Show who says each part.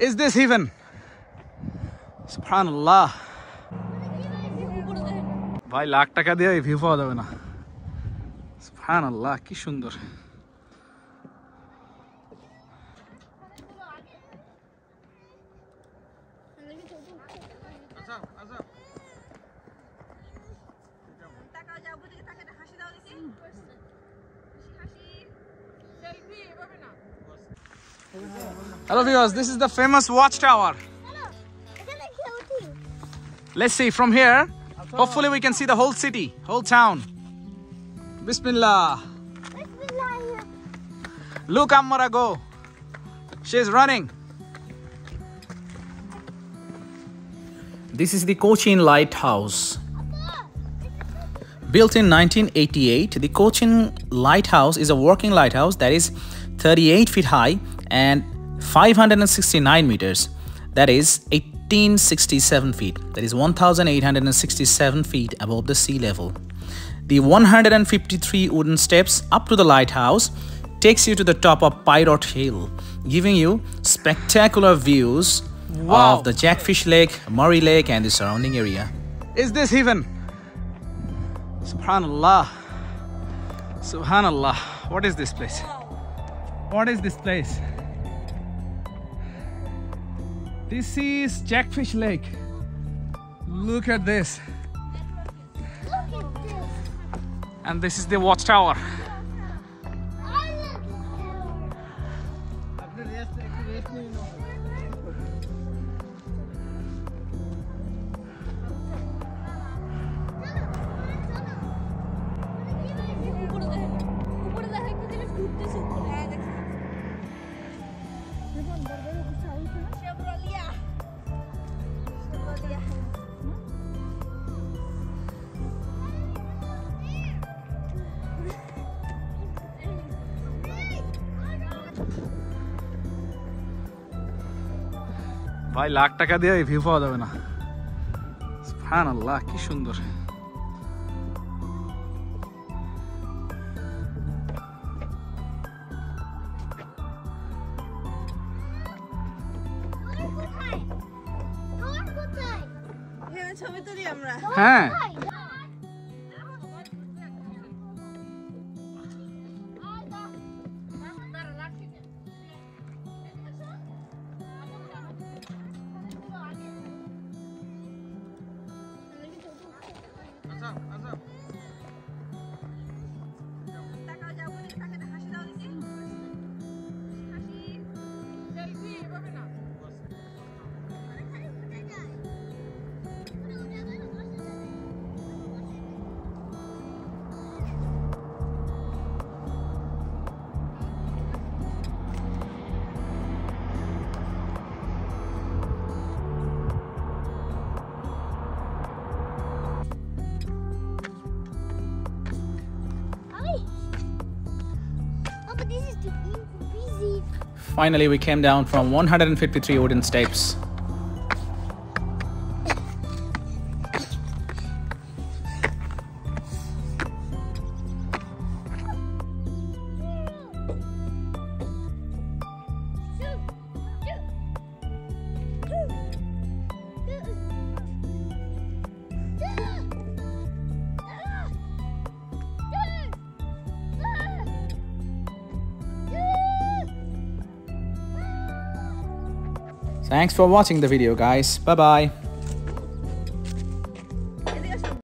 Speaker 1: Is this heaven? Subhanallah. ভাই, লাখ টাকা দিয়ে ভিউ পাওয়া যাবে না সুবহান আল্লাহ কি সুন্দর Hello viewers, this is the famous watchtower. Let's see from here. Hopefully we can see the whole city, whole town. Bismillah. Look Ammara go. She's running. This is the Cochin Lighthouse. Built in 1988, the Cochin Lighthouse is a working lighthouse that is 38 feet high and 569 meters. That is 1867 feet. That is 1867 feet above the sea level. The 153 wooden steps up to the lighthouse takes you to the top of Pirate Hill, giving you spectacular views wow. of the Jackfish Lake, Murray Lake and the surrounding area. Is this heaven? Subhanallah. Subhanallah. What is this place? What is this place? This is Jackfish Lake. Look at this.
Speaker 2: Look at this.
Speaker 1: And this is the watchtower. ভাই লাখ টাকা দিয়ে view পাওয়া যাবে না। হ্যাঁ আল্লাহ কি সুন্দর।
Speaker 2: কোথায়? That's up, that's up.
Speaker 1: Finally, we came down from 153 wooden steps. Thanks for watching the video, guys. Bye bye.